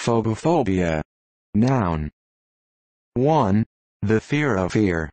Phobophobia. Noun. 1. The fear of fear.